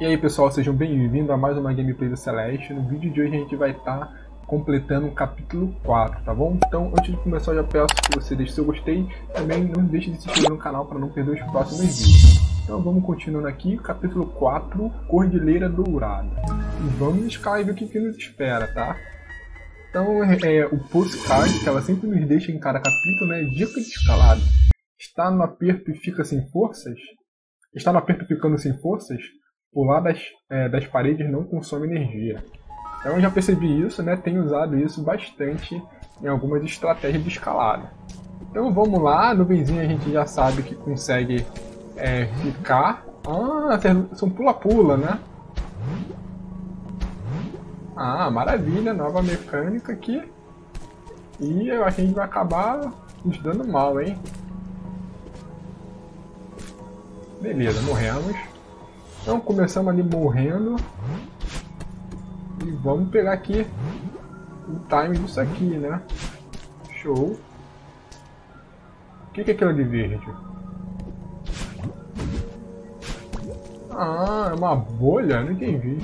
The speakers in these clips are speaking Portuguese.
E aí pessoal, sejam bem-vindos a mais uma gameplay do Celeste. No vídeo de hoje a gente vai estar tá completando o capítulo 4, tá bom? Então antes de começar eu já peço que você deixe seu gostei, também não deixe de se inscrever no canal para não perder os próximos vídeos. Então vamos continuando aqui, capítulo 4, Cordilheira Dourada. E vamos escalar e ver o que, que nos espera, tá? Então é, o postcard que ela sempre nos deixa em cada capítulo, né? Dica de escalada. Está no aperto e fica sem forças? Está no aperto ficando sem forças? Pular das, é, das paredes não consome energia. Então eu já percebi isso, né? Tenho usado isso bastante em algumas estratégias de escalada. Então vamos lá, nuvenzinho a gente já sabe que consegue é, ficar. Ah, são pula-pula, né? Ah, maravilha, nova mecânica aqui. E eu acho que a gente vai acabar nos dando mal, hein? Beleza, morremos. Então começamos ali morrendo. E vamos pegar aqui o time disso aqui, né? Show. O que, que é aquilo de verde? Ah, é uma bolha? Não entendi.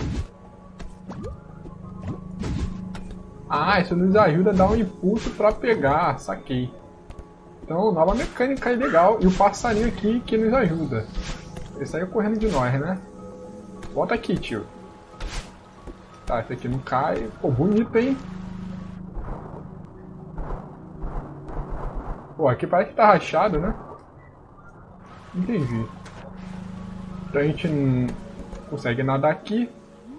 Ah, isso nos ajuda a dar um impulso para pegar, saquei. Então, nova mecânica legal. E o passarinho aqui que nos ajuda. Ele saiu correndo de nós, né? Volta aqui, tio. Tá, esse aqui não cai. Pô, bonito, hein? Pô, aqui parece que tá rachado, né? Entendi. Então a gente não consegue nadar aqui.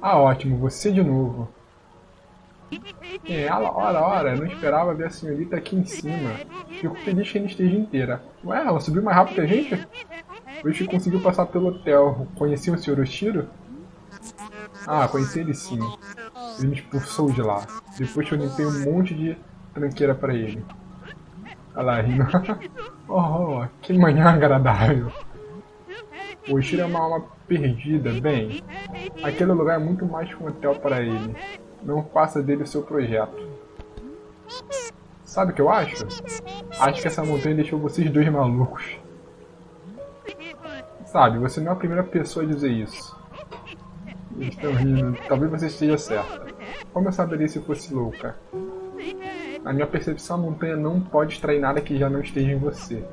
Ah, ótimo, você de novo. É, ora, ora, não esperava ver a senhorita aqui em cima. Fico feliz que ela esteja inteira. Ué, ela subiu mais rápido que a gente? Hoje conseguiu passar pelo hotel. Conhecia o Sr. Oshiro? Ah, conheci ele sim. Ele me expulsou de lá. Depois que eu limpei um monte de tranqueira para ele. Olha lá, rindo. oh, que manhã agradável. O Oshiro é uma alma perdida. Bem, aquele lugar é muito mais que um hotel para ele. Não faça dele o seu projeto. Sabe o que eu acho? Acho que essa montanha deixou vocês dois malucos. Sabe, você não é a primeira pessoa a dizer isso. Estão rindo. Talvez você esteja certa. Como eu saberia se fosse louca? Na minha percepção, a montanha não pode extrair nada que já não esteja em você.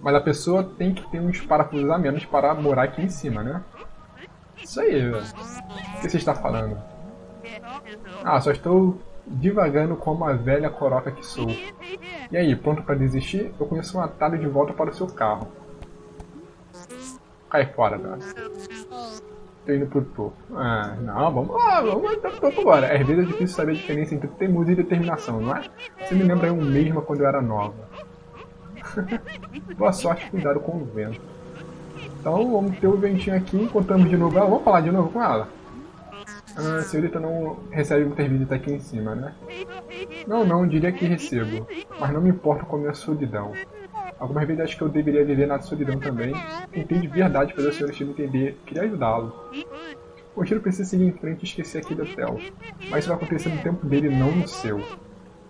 Mas a pessoa tem que ter uns parafusos a menos para morar aqui em cima, né? Isso aí, velho. O que você está falando? Ah, só estou divagando como a velha coroca que sou. E aí, pronto para desistir? Eu conheço um atalho de volta para o seu carro. Cai fora, cara. Tô indo pro topo. Ah, não, vamos lá, vamos pro topo agora. Às vezes é difícil saber a diferença entre teimosia e determinação, não é? Você me lembra eu mesma quando eu era nova. Boa sorte, cuidado com o vento. Então vamos ter o ventinho aqui, encontramos de novo ela. Vamos falar de novo com ela? Ah, a senhorita não recebe muitas visitas aqui em cima, né? Não, não, diria que recebo. Mas não me importo com a minha solidão. Algumas vezes acho que eu deveria viver na solidão também. Tentei de verdade fazer o Sr. Steve entender. Queria ajudá-lo. O Shiro precisa seguir em frente e esquecer aqui do hotel. Mas isso vai acontecer no tempo dele, não no seu.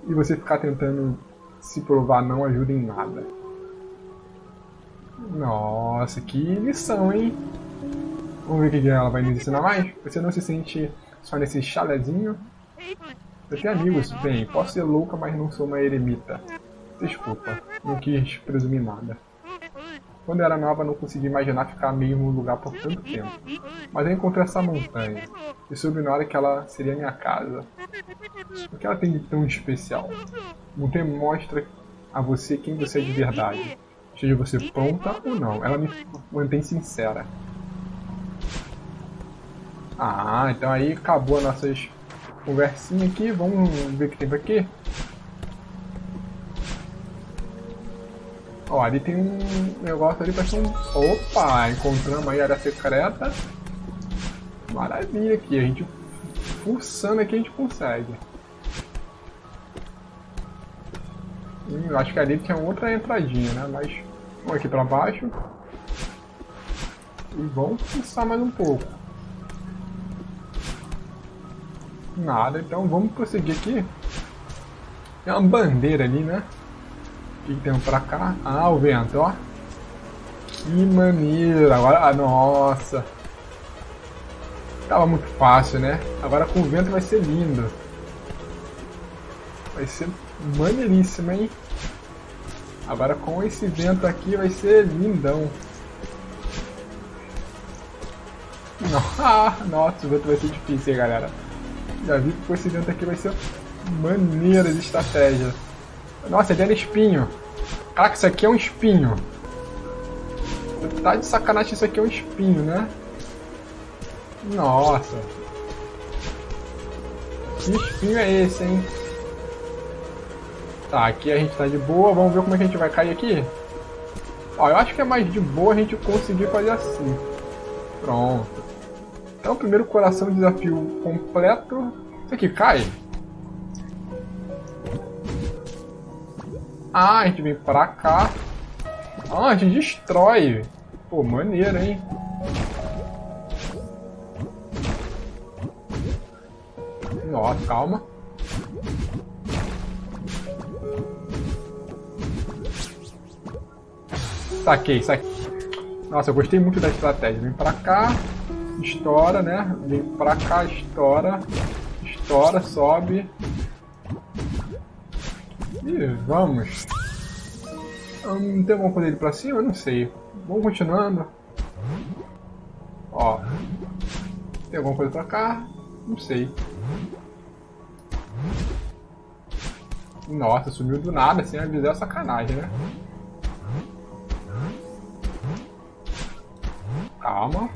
E você ficar tentando se provar não ajuda em nada. Nossa, que lição, hein? Vamos ver o que ela vai nos ensinar mais? Você não se sente só nesse chalezinho? Você tem amigos? Bem, posso ser louca, mas não sou uma eremita. Desculpa, não quis presumir nada. Quando era nova, não conseguia imaginar ficar meio no lugar por tanto tempo. Mas eu encontrei essa montanha e soube na hora que ela seria minha casa. O que ela tem de tão especial? A montanha mostra a você quem você é de verdade. Seja você pronta ou não, ela me mantém sincera. Ah, então aí acabou as nossas conversinhas aqui. Vamos ver o que tem aqui. Ó, ali tem um negócio ali, parece um... Opa, encontramos aí a área secreta. Maravilha aqui, a gente fuçando aqui a gente consegue. Hum, acho que ali tinha outra entradinha, né? Mas vamos aqui pra baixo. E vamos fuçar mais um pouco. Nada, então vamos prosseguir aqui. Tem uma bandeira ali, né? O que, que temos pra cá? Ah, o vento, ó. Que maneiro. Agora, ah, nossa. Tava muito fácil, né? Agora com o vento vai ser lindo. Vai ser maneiríssimo, hein? Agora com esse vento aqui vai ser lindão. Nossa, o vento vai ser difícil, hein, galera. Já vi que com esse vento aqui vai ser maneira de estratégia. Nossa, ele era espinho. Caraca, isso aqui é um espinho. Tá de sacanagem, isso aqui é um espinho, né? Nossa. Que espinho é esse, hein? Tá, aqui a gente tá de boa. Vamos ver como é que a gente vai cair aqui. Ó, eu acho que é mais de boa a gente conseguir fazer assim. Pronto. Então, primeiro coração de desafio completo. Isso aqui cai? Ah, a gente vem pra cá. Ah, a gente destrói. Pô, maneiro, hein? Nossa, calma. Saquei, saquei. Nossa, eu gostei muito da estratégia. Vem pra cá, estoura, né? Vem pra cá, estoura. Estoura, sobe. E vamos. Não tem alguma coisa ali pra cima? Eu não sei. Vamos continuando. Ó. Tem alguma coisa pra cá? Não sei. Nossa, sumiu do nada sem avisar sacanagem, né? Calma.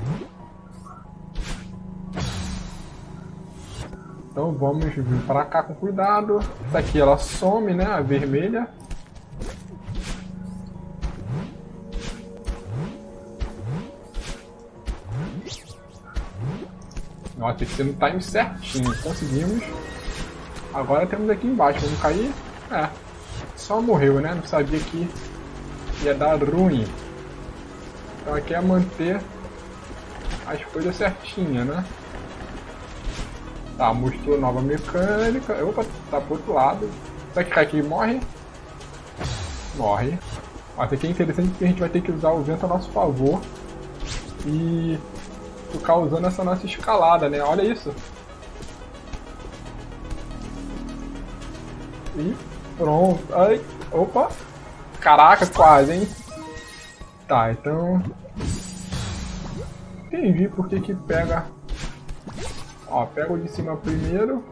Então vamos vir para cá com cuidado. Essa aqui ela some, né? A vermelha. Nossa, tem que ser no time certinho. Conseguimos. Agora temos aqui embaixo. Vamos cair? É. Só morreu, né? Não sabia que ia dar ruim. Então aqui é manter as coisas certinhas, né? Tá, mostrou nova mecânica. Opa, tá pro outro lado. Será que cai aqui e morre? Morre. Mas aqui é interessante porque a gente vai ter que usar o vento a nosso favor. E ficar usando essa nossa escalada, né? Olha isso. E pronto. Ai, opa. Caraca, quase, hein? Tá, então... Entendi por que que pega Ó, pega o de cima primeiro.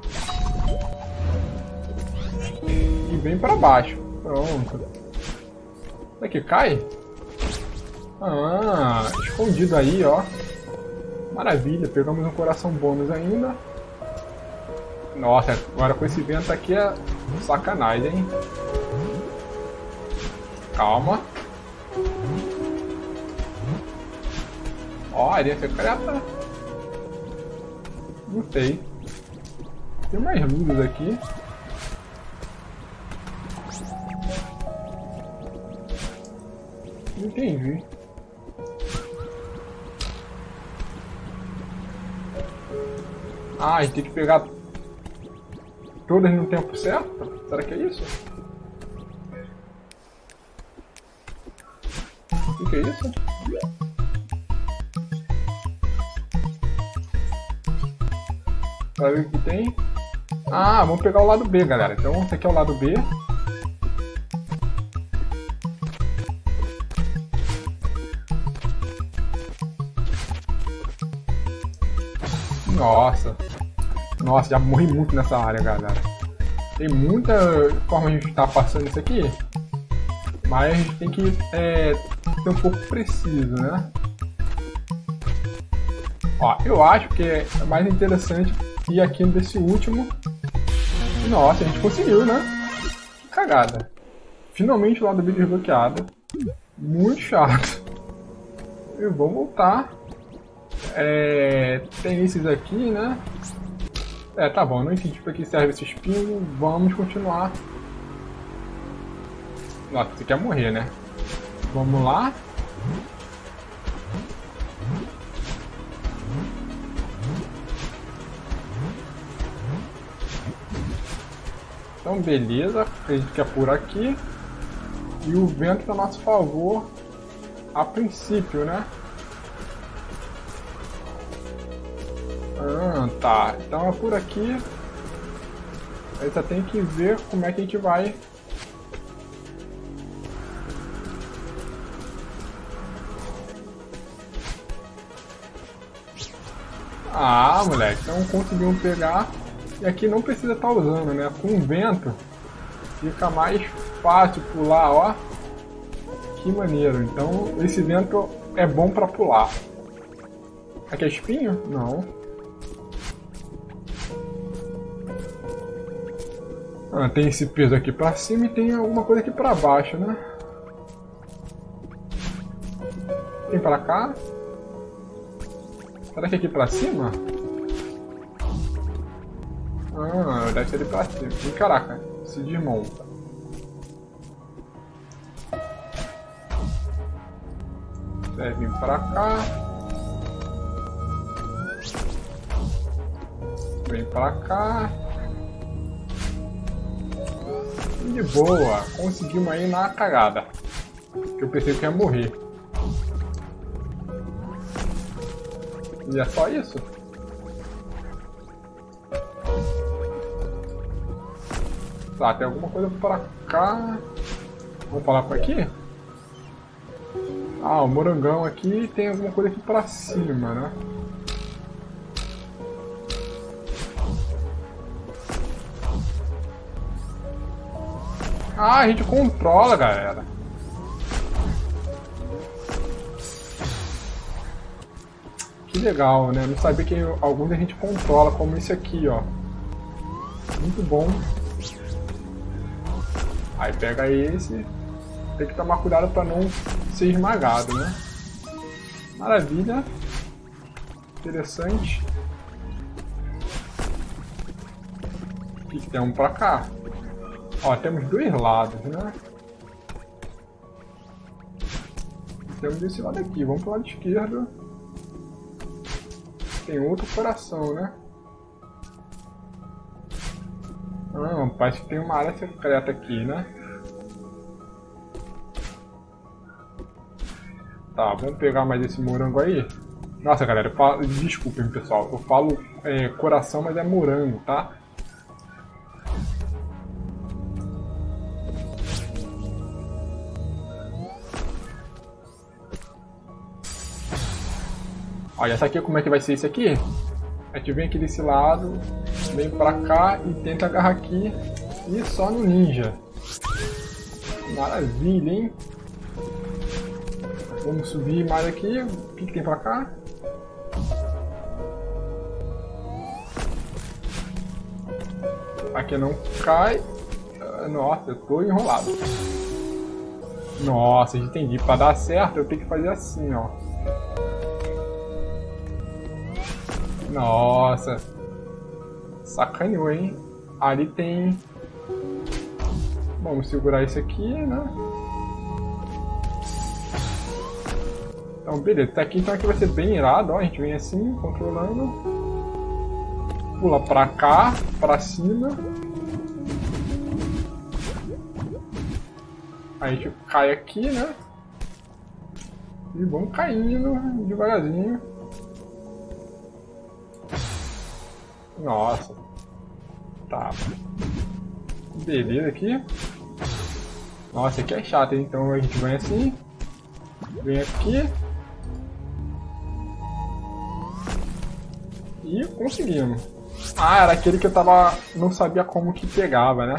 E vem pra baixo. Pronto. Que cai? Ah, escondido aí, ó. Maravilha, pegamos um coração bônus ainda. Nossa, agora com esse vento aqui é sacanagem, hein? Calma. Ó, areia secreta. Gostei. Tem mais luzes aqui. Entendi. Ah, tem que pegar todas no tempo certo? Será que é isso? O que é isso? Pra ver o que tem. Ah, vamos pegar o lado B, galera. Então, esse aqui é o lado B. Nossa. Nossa, já morri muito nessa área, galera. Tem muita forma de estar passando isso aqui. Mas a gente tem que é, ser um pouco preciso, né? Ó, eu acho que é mais interessante e aqui desse último. Nossa, a gente conseguiu, né? Cagada. Finalmente o lado B desbloqueado. Muito chato. E vou voltar. É, tem esses aqui, né? É, tá bom, não entendi para que serve esse espinho. Vamos continuar. Nossa, você quer morrer, né? Vamos lá. Então beleza, acredito que é por aqui. E o vento está a nosso favor. A princípio, né? Ah, tá. Então é por aqui. Aí só tem que ver como é que a gente vai Ah, moleque, então conseguimos pegar. E aqui não precisa estar tá usando, né? Com o vento fica mais fácil pular, ó. Que maneiro. Então esse vento é bom para pular. Aqui é espinho? Não. Ah, tem esse peso aqui pra cima e tem alguma coisa aqui pra baixo, né? Tem pra cá? Será que é aqui pra cima? Ah, deve ser ali pra cima. Caraca, se desmonta. Deve vir pra cá. Vem pra cá. E de boa, conseguimos aí na cagada. Que eu pensei que ia morrer. E é só isso? Tá, tem alguma coisa pra cá. Vamos falar por aqui? Ah, o morangão aqui tem alguma coisa aqui pra cima, né? Ah, a gente controla, galera. Que legal, né? Não sabia que alguns a gente controla, como esse aqui, ó. Muito bom. Aí pega esse. Tem que tomar cuidado para não ser esmagado, né? Maravilha. Interessante. Que tem um pra cá? Ó, temos dois lados, né? Temos esse lado aqui. Vamos pro lado esquerdo. Tem outro coração, né? Ah, parece que tem uma área secreta aqui, né? Tá, vamos pegar mais esse morango aí. Nossa, galera, falo... desculpem, pessoal. Eu falo é, coração, mas é morango, tá? Olha, aqui como é que vai ser isso aqui? A gente vem aqui desse lado, vem pra cá e tenta agarrar aqui e só no ninja. Maravilha, hein? Vamos subir mais aqui. O que, que tem pra cá? Aqui não cai. Ah, nossa, eu tô enrolado. Nossa, entendi. Pra dar certo eu tenho que fazer assim, ó. Nossa. Sacaneou, hein? Ali tem... Vamos segurar isso aqui, né? Então, beleza. Até aqui, então aqui vai ser bem irado, ó. A gente vem assim, controlando. Pula pra cá, pra cima. A gente cai aqui, né? E vamos caindo devagarzinho. Nossa. Tá. Beleza aqui. Nossa, aqui é chato, hein? Então a gente vem assim. Vem aqui. E conseguimos. Ah, era aquele que eu tava... Não sabia como que pegava, né?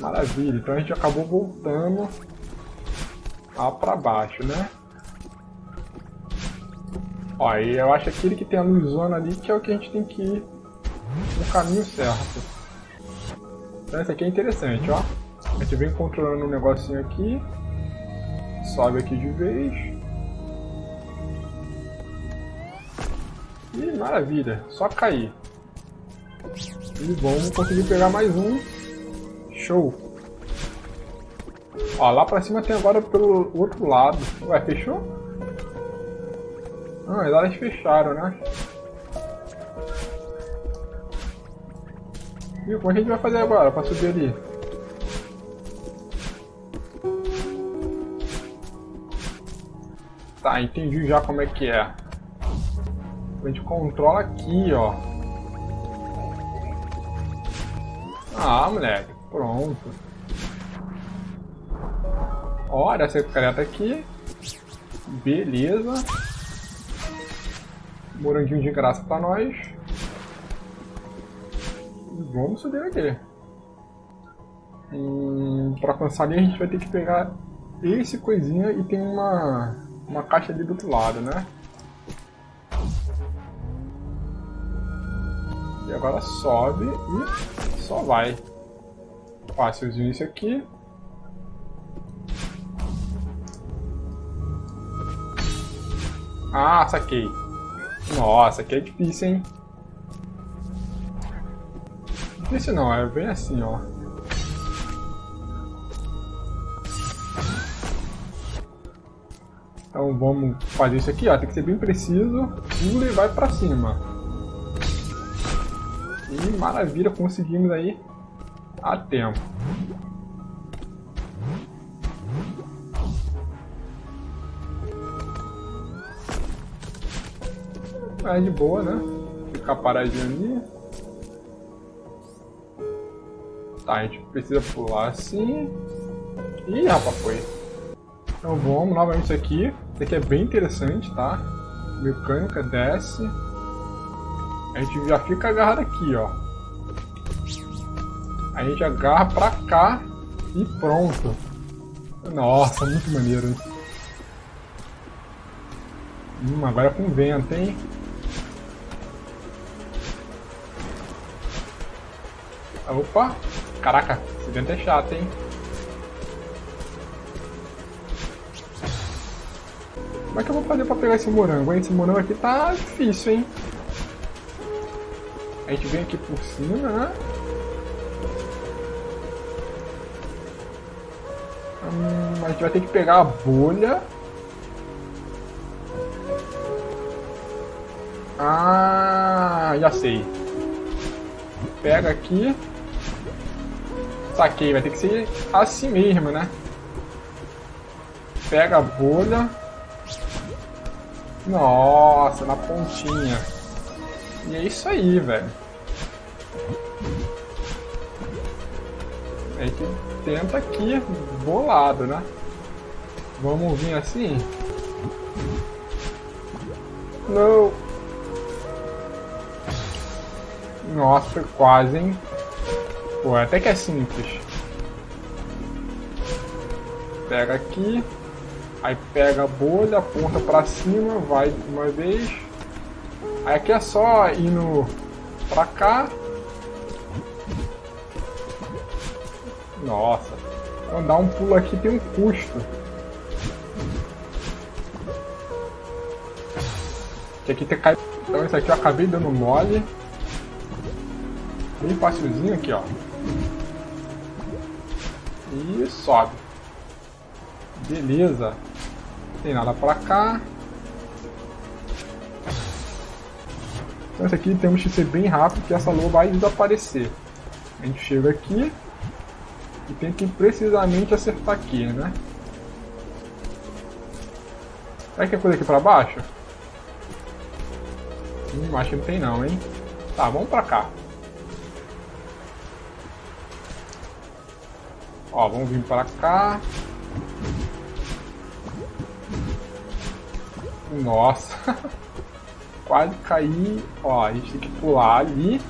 Maravilha. Então a gente acabou voltando lá pra baixo, né? Ó, aí eu acho aquele que tem a luzona ali que é o que a gente tem que ir no caminho certo. Então esse aqui é interessante, ó. A gente vem controlando um negocinho aqui. Sobe aqui de vez. E maravilha, só cair. E vamos conseguir pegar mais um. Show. Ó, lá pra cima tem agora pelo outro lado. Ué, fechou? Ah, elas fecharam, né? E como a gente vai fazer agora pra subir ali? Tá, entendi já como é que é. A gente controla aqui, ó. Ah, moleque. Pronto. Olha secreta aqui. Beleza. Moranguinho de graça pra nós. Vamos subir aqui. Hum, pra alcançar ali a gente vai ter que pegar esse coisinha e tem uma, uma caixa ali do outro lado, né? Agora sobe e só vai. Fácilzinho isso aqui. Ah, saquei. Nossa, aqui é difícil, hein? Difícil não, é bem assim, ó. Então vamos fazer isso aqui, ó. Tem que ser bem preciso. Pula e vai pra cima. E maravilha, conseguimos aí a tempo. É de boa, né? Ficar paradinho ali. Tá, a gente precisa pular assim. Ih, rapaz, foi. Então vamos novamente isso aqui. Isso aqui é bem interessante, tá? Mecânica, desce. A gente já fica agarrado aqui, ó. A gente agarra pra cá e pronto. Nossa, muito maneiro, hein? Hum, agora é com vento, hein? Opa! Caraca, esse vento é chato, hein? Como é que eu vou fazer pra pegar esse morango, hein? Esse morango aqui tá difícil, hein? A gente vem aqui por cima, né? Hum, a gente vai ter que pegar a bolha. Ah, já sei. Pega aqui. Saquei, vai ter que ser assim mesmo, né? Pega a bolha. Nossa, na pontinha. E é isso aí, velho. A gente tenta aqui, bolado, né? Vamos vir assim? Não. Nossa, quase, hein? Pô, até que é simples. Pega aqui. Aí pega a bolha, aponta pra cima, vai uma vez. Aí aqui é só indo pra cá. Nossa. Então dar um pulo aqui tem um custo. Que aqui tem cai... Então isso aqui eu acabei dando mole. Bem facilzinho aqui, ó. E sobe. Beleza. Tem nada pra cá. Então esse aqui temos que ser bem rápido, que essa lua vai desaparecer. A gente chega aqui e tem que precisamente acertar aqui, né? Será que é coisa aqui pra baixo? Hum, acho que não tem não, hein? Tá, vamos pra cá. Ó, vamos vir pra cá. Nossa. Quase caí. Ó, a gente tem que pular ali.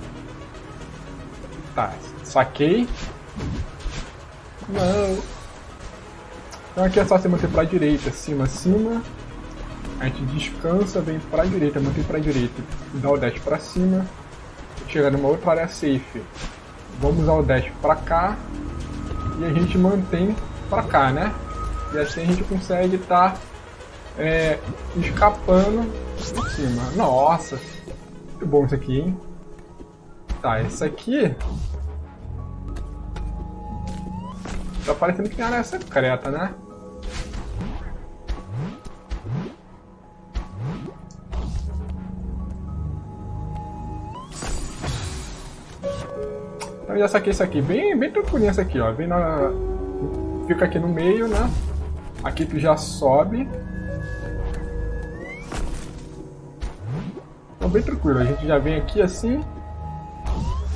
Tá, saquei. Não. Então aqui é só você manter pra direita, cima, cima. A gente descansa, vem pra direita, mantém pra direita. Dá o dash pra cima. Chega numa outra área safe. Vamos usar o dash pra cá. E a gente mantém pra cá, né? E assim a gente consegue estar tá é, escapando por cima. Nossa, muito bom isso aqui, hein? Tá, esse aqui... Tá parecendo que tem área é secreta, né? Então já saquei isso aqui, bem, bem tranquilinho isso aqui, ó. Vem na... Fica aqui no meio, né? Aqui tu já sobe. Então bem tranquilo, a gente já vem aqui assim.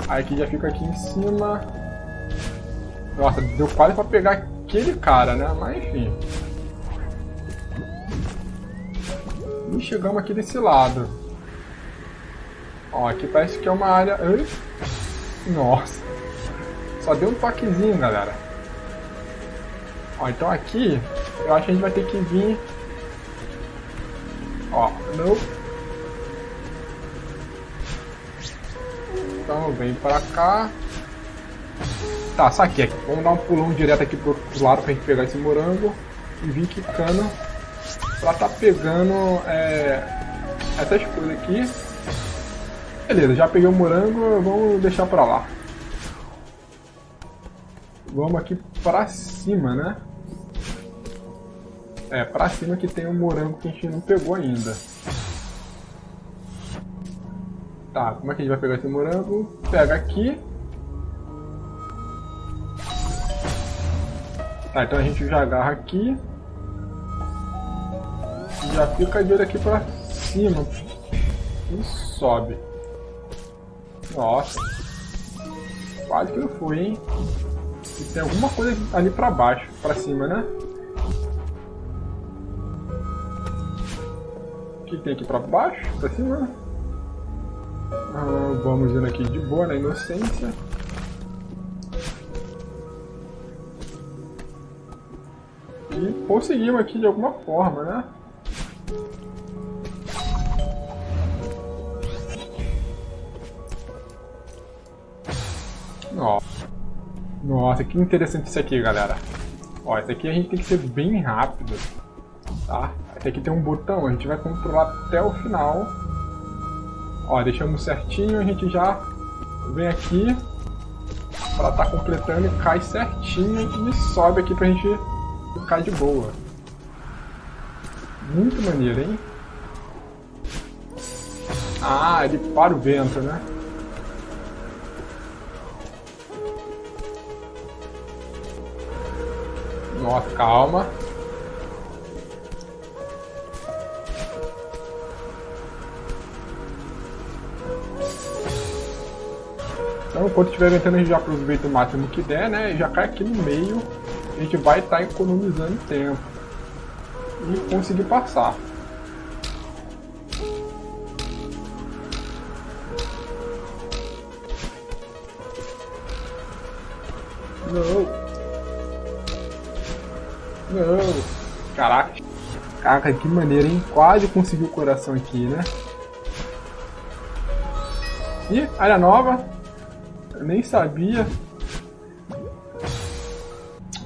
Aí aqui já fica aqui em cima. Nossa, deu quase pra pegar aquele cara, né? Mas enfim. E chegamos aqui desse lado. Ó, aqui parece que é uma área... Nossa. Só deu um toquezinho, galera. Ó, então aqui, eu acho que a gente vai ter que vir... Ó, não. Então vem pra cá. Tá, saquei. Vamos dar um pulão direto aqui pro, pro lado pra gente pegar esse morango. E vir quicando pra tá pegando é, essas coisas aqui. Beleza, já peguei o morango, vamos deixar pra lá. Vamos aqui pra cima, né? É, pra cima que tem um morango que a gente não pegou ainda. Tá, como é que a gente vai pegar esse morango? Pega aqui. Tá, então a gente já agarra aqui. Já fica de olho aqui pra cima. E sobe. Nossa. Quase que não foi, hein? E tem alguma coisa ali pra baixo, pra cima, né? O que tem aqui pra baixo? Pra cima? Ah, vamos indo aqui de boa, na inocência. E conseguimos aqui de alguma forma, né? Ó. Nossa, que interessante isso aqui, galera. Ó, esse aqui a gente tem que ser bem rápido, tá? Esse aqui tem um botão, a gente vai controlar até o final. Ó, deixamos certinho, a gente já vem aqui para estar tá completando cai certinho e sobe aqui pra gente ficar de boa. Muito maneiro, hein? Ah, ele para o vento, né? Nossa, calma. Então, enquanto estiver ventando, a gente já aproveita o máximo que der, né? E já cai aqui no meio. A gente vai estar tá economizando tempo. E conseguir passar. Não. Não. Caraca. Caraca, que maneiro, hein? Quase conseguiu o coração aqui, né? Ih, área nova. Eu nem sabia.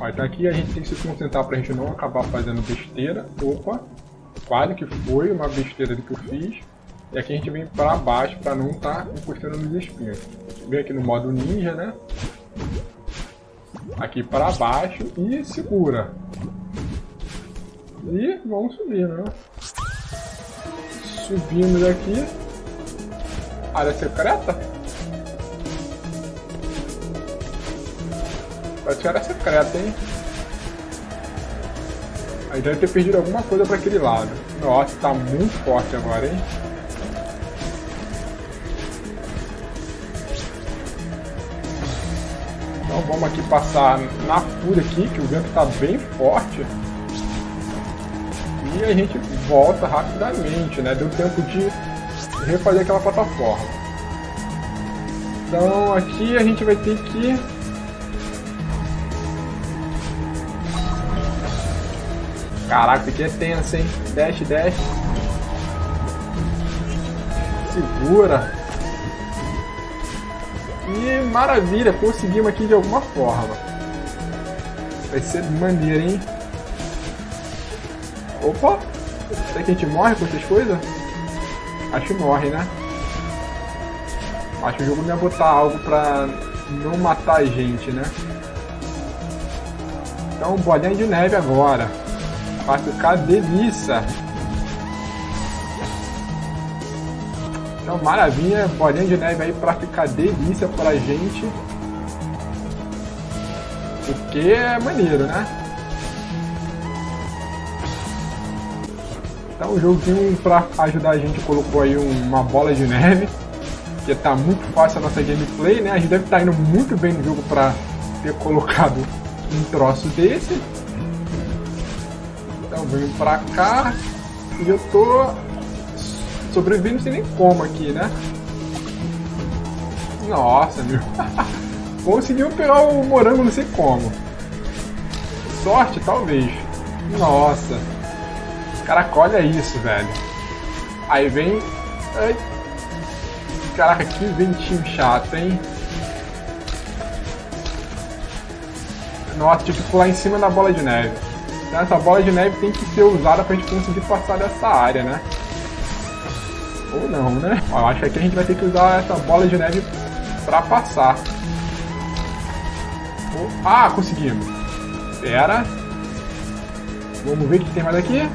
Então aqui a gente tem que se concentrar pra gente não acabar fazendo besteira. Opa, quase que foi uma besteira que eu fiz. E aqui a gente vem pra baixo pra não estar tá encostando nos espinhos. Vem aqui no modo ninja, né? Aqui para baixo e segura. E vamos subir, né? Subimos aqui. Área secreta? Que área secreta, hein? Aí deve ter perdido alguma coisa para aquele lado. Nossa, tá muito forte agora, hein? Então vamos aqui passar na fúria aqui, que o vento está bem forte. E a gente volta rapidamente, né? Deu tempo de refazer aquela plataforma. Então aqui a gente vai ter que Caraca, isso aqui é tenso, hein? Dash, dash. Segura. E maravilha, conseguimos aqui de alguma forma. Vai ser maneiro, hein? Opa! Será que a gente morre com essas coisas? Acho que morre, né? Acho que o jogo não ia botar algo pra não matar a gente, né? Então, bolinha de neve agora. Vai ficar delícia. Então, maravilha, bolinha de neve aí pra ficar delícia pra gente. Porque é maneiro, né? Então o joguinho pra ajudar a gente colocou aí uma bola de neve. Que tá muito fácil a nossa gameplay, né? A gente deve estar tá indo muito bem no jogo pra ter colocado um troço desse. Então venho pra cá. E eu tô sobrevivendo sem nem como aqui, né? Nossa, meu. Conseguiu pegar o morango não sei como. Sorte, talvez. Nossa. Caraca, olha isso, velho. Aí vem... Ai. Caraca, que ventinho chato, hein? Nossa, tive que pular em cima da bola de neve. Essa bola de neve tem que ser usada pra gente conseguir passar dessa área, né? Ou não, né? Ó, acho que aqui a gente vai ter que usar essa bola de neve pra passar. Ah, conseguimos. Espera. Vamos ver o que tem mais aqui.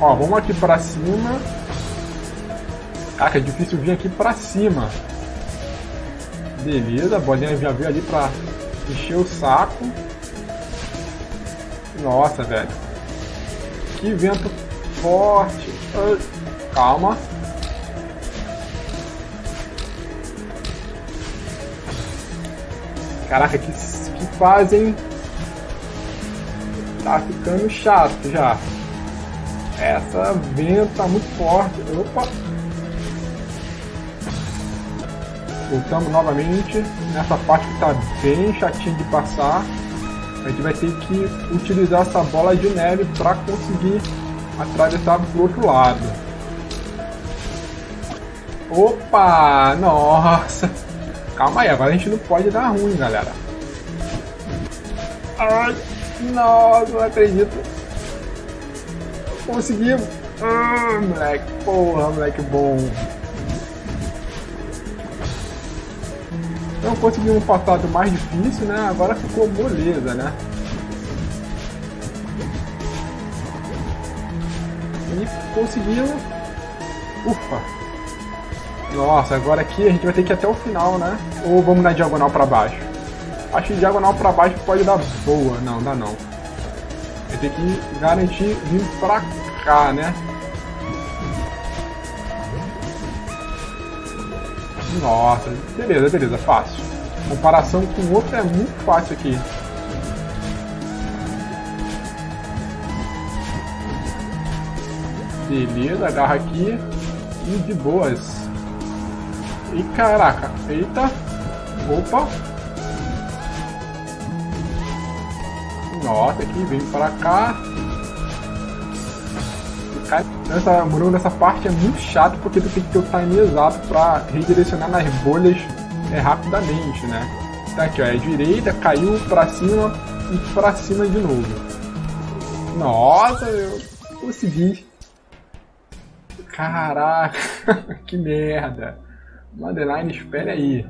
Ó, vamos aqui pra cima. Caraca, é difícil vir aqui pra cima. Beleza, a bolinha já veio ali pra encher o saco. Nossa, velho. Que vento forte. Calma. Caraca, que, que fazem. Tá ficando chato já. Essa vento tá muito forte. Opa! Voltamos novamente nessa parte que tá bem chatinha de passar. A gente vai ter que utilizar essa bola de neve para conseguir atravessar pro outro lado. Opa! Nossa! Calma aí, agora a gente não pode dar ruim, galera. Ai, nossa, não acredito. Conseguimos. Ah, moleque, porra, moleque bom. Então conseguimos passar do mais difícil, né? Agora ficou moleza, né? E conseguimos. Ufa! Nossa, agora aqui a gente vai ter que ir até o final, né? Ou vamos na diagonal pra baixo? Acho que diagonal pra baixo pode dar boa. Não, dá não. Vai ter que garantir vir pra cá, né? Nossa, beleza, beleza, fácil. Comparação com o outro é muito fácil aqui. Beleza, agarra aqui e de boas. E caraca, eita. Opa. Nossa, aqui, vem pra cá. Essa murão dessa parte é muito chato porque tu tem que ter o time exato pra redirecionar nas bolhas é, rapidamente, né? Então aqui, ó, é direita, caiu pra cima e pra cima de novo. Nossa, eu consegui. Caraca, que merda. Madeline, espere aí.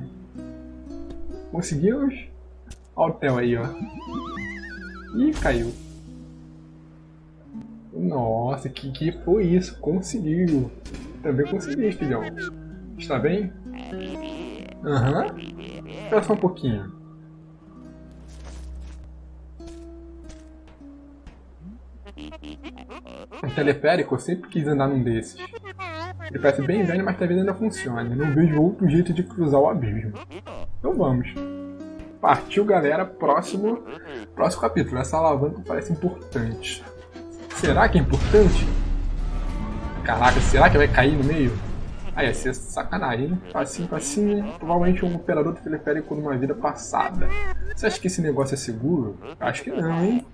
Conseguimos? Olha o Theo aí, ó. Ih, caiu. Nossa, que que foi isso? Conseguiu. Também consegui, filhão. Está bem? Aham. Uhum. Espera só um pouquinho. Um teleférico, eu sempre quis andar num desses. Ele parece bem velho, mas talvez ainda funcione. Não vejo outro jeito de cruzar o abismo. Então vamos. Partiu, galera. Próximo, próximo capítulo. Essa alavanca parece importante. Será que é importante? Caraca, será que vai cair no meio? Ah, ia ser sacanagem, né? Facinho, facinho. Provavelmente um operador do teleférico numa vida passada. Você acha que esse negócio é seguro? Acho que não, hein?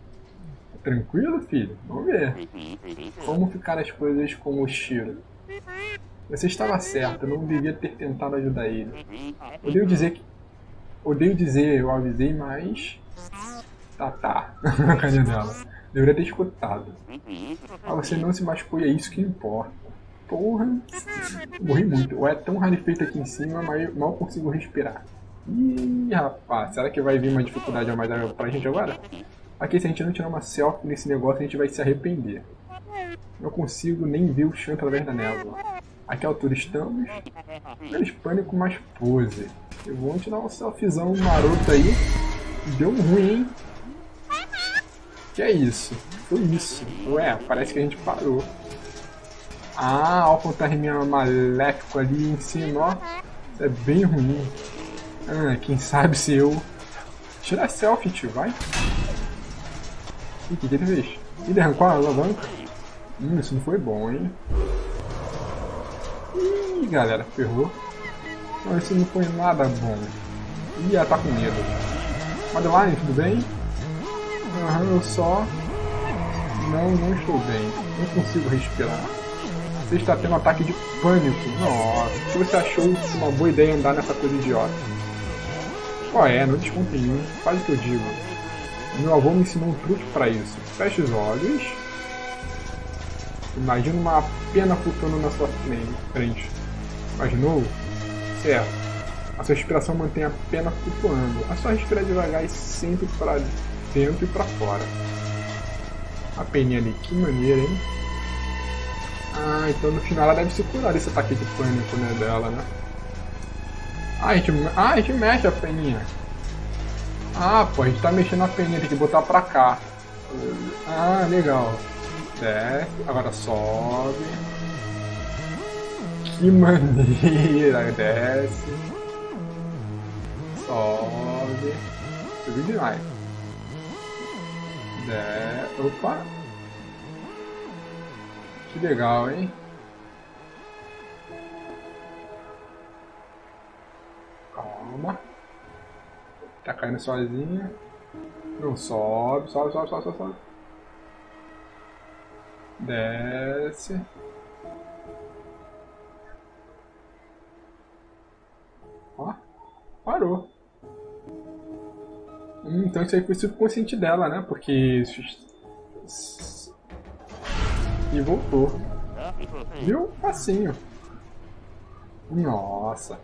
Tranquilo, filho? Vamos ver. Como ficar as coisas com o Shiro? Você estava certo, eu não devia ter tentado ajudar ele. Odeio dizer que. Odeio dizer, eu avisei, mas. Tá, tá. Cadê dela? Deveria ter escutado. Ah, você não se machucou e é isso que importa. Porra. Morri muito. Ou é tão rarefeito aqui em cima, mas mal consigo respirar. Ih, rapaz, será que vai vir uma dificuldade a mais pra gente agora? Aqui, se a gente não tirar uma selfie nesse negócio, a gente vai se arrepender. Não consigo nem ver o chão através da névoa. A que altura estamos? Menos pânico, mais pose. Eu vou tirar um selfiezão maroto aí. Deu ruim, hein? Que é isso? Foi isso. Ué, parece que a gente parou. Ah, Alpha tá minha maléfico ali em cima, ó. Isso é bem ruim. Ah, quem sabe se eu... Tira selfie, tio, vai. Ih, o que, que ele fez? Ele arrancou a alavanca? Hum, isso não foi bom, hein? Ih, galera, ferrou. Não, isso não foi nada bom. Ih, ela tá com medo. Madeline, tudo bem? Aham, eu só... Não, não estou bem. Não consigo respirar. Você está tendo um ataque de pânico. Nossa, se você achou uma boa ideia andar nessa coisa idiota. Qual é? Não desconto nenhum. Faz o que eu digo. Meu avô me ensinou um truque para isso. Feche os olhos. Imagina uma pena flutuando na sua frente. Imaginou? Certo. A sua respiração mantém a pena flutuando. A sua respirar devagar e sempre para dentro e para fora. A peninha ali, que maneira, hein? Ah, então no final ela deve se curar desse ataque de pânico, né, dela, né? Ah, a gente, ah, a gente mexe a peninha. Ah, pô, a gente tá mexendo a peninha, tem que botar pra cá. Ah, legal. Desce, agora sobe. Que maneira, desce. Sobe. Subiu demais. Desce. Opa! Que legal, hein? Calma. Tá caindo sozinha. Não sobe, sobe, sobe, sobe, sobe. Desce. Então isso aí foi subconsciente dela, né? Porque. E voltou. Viu? Facinho. Nossa.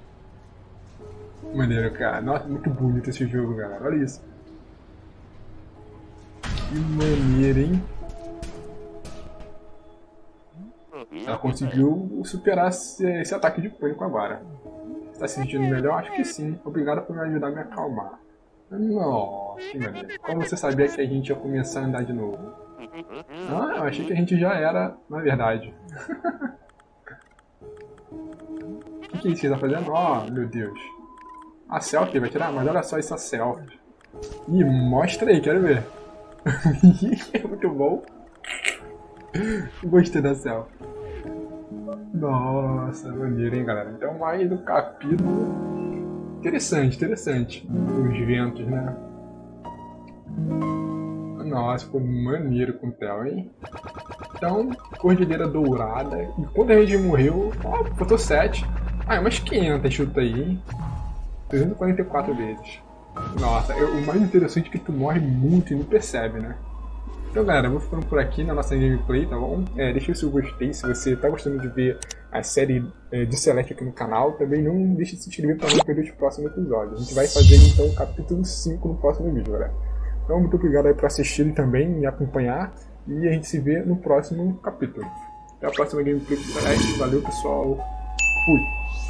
Maneiro, cara. Nossa, muito bonito esse jogo, galera. Olha isso. Que maneiro, hein? Ela conseguiu superar esse, ataque de pânico agora. Está se sentindo melhor? Acho que sim. Obrigado por me ajudar a me acalmar. Nossa. Como você sabia que a gente ia começar a andar de novo? Ah, eu achei que a gente já era, na verdade. O que, que é isso que ele tá fazendo? Oh, meu Deus. A selfie vai tirar? Mas olha só essa selfie. Ih, mostra aí, quero ver. é muito bom. Gostei da selfie. Nossa, maneiro, hein, galera? Então, mais um capítulo interessante, interessante. Os ventos, né? Nossa, ficou maneiro com o Theo, hein? Então, Cordilheira Dourada. E quando a gente morreu, ó, botou 7. Ah, é umas 500 chuta aí, hein? 344 vezes. Nossa, eu, o mais interessante é que tu morre muito e não percebe, né? Então galera, eu vou ficando por aqui na nossa gameplay, tá bom? É, deixa o seu gostei se você tá gostando de ver a série é, de Select aqui no canal. Também não deixe de se inscrever para não perder os próximos episódios. A gente vai fazer então o capítulo 5 no próximo vídeo, galera. Então muito obrigado aí por assistirem também e acompanhar. E a gente se vê no próximo capítulo. Até a próxima gameplay do Select. Valeu pessoal. Fui.